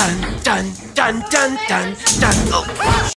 dun, dun, dun, dun, dun, dun. Oh.